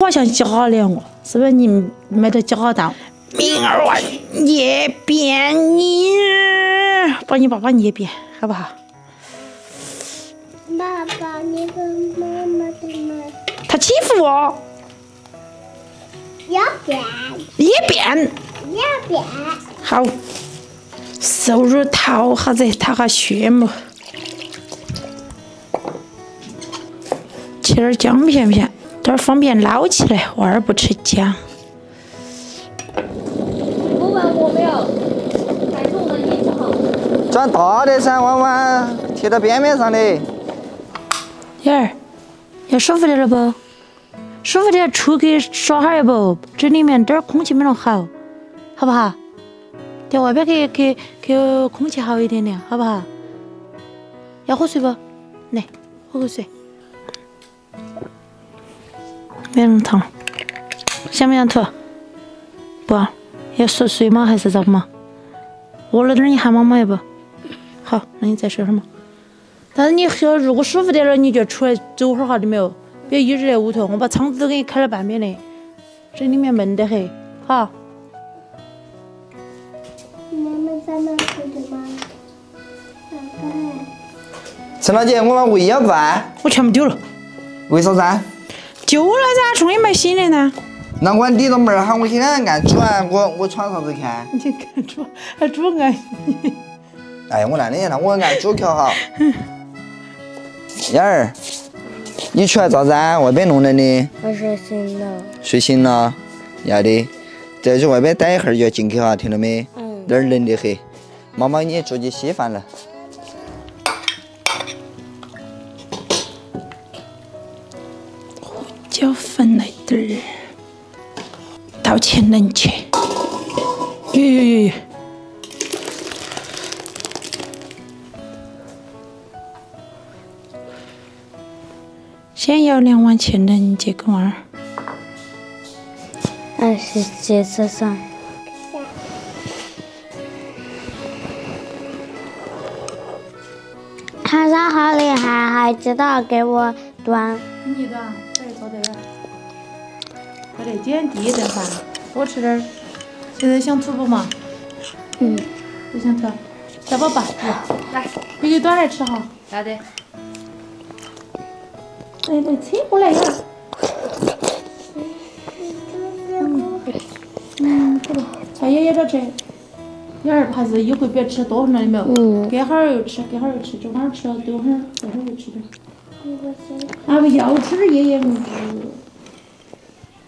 好像假的哦，是不是你买的假蛋？明儿我捏扁你，把你爸爸捏扁，好不好？爸爸，你跟妈妈的吗？他欺负我，捏扁，捏扁。要扁。好，瘦肉掏下子，掏下血沫，切点姜片片，这儿方便捞起来。娃儿不吃姜。不问我没有，但是我能演就好。转大的噻，弯弯贴到边边上的。燕儿，要舒服点了不？舒服点，出去耍哈儿不？这里面这儿空气没那么好，好不好？在外边去去去，空气好一点点，好不好？要喝水不？来，喝口水。没那么烫，想不想吐？不，要缩水吗？还是咋个嘛？饿了点儿你喊妈妈要不？好，那你再睡会儿嘛。但是你要如果舒服点了，你就出来走会儿哈，听没有？别一直在屋头，我把窗子都给你开了半边的，这里面闷得很，好。妈妈在的吗？陈老姐，我把胃要不饭，我全部丢了，为啥子？丢了噻，重新买新的呢。那我你到门儿喊我去按按煮啊，我我穿啥子看？你看煮还煮安逸，哎呀，我那里那我按煮调好。燕儿，你出来咋子啊？外边弄人的，我睡醒了。睡醒了，要的。在这外边待一会儿就要进去哈，听到没？嗯。那儿冷得很。妈妈你煮起稀饭了。椒粉来点儿，倒钱冷去。哟哟哟哟！先要两碗去冷接个娃儿。二十节车上。他上好厉害，还知道给我端。给你端，快点捡地顿饭，多吃点儿。现在想吐不嘛？嗯。不想吐。小宝宝，来，你给端来吃哈。要得。来来，扯过来呀。嗯，好了，菜爷爷这吃。燕儿还是一回别吃多了，有没有？嗯隔会儿又吃，隔会儿又吃，这会儿吃了，等会儿，等会儿又吃点儿。啊，不要吃爷爷爷嗯。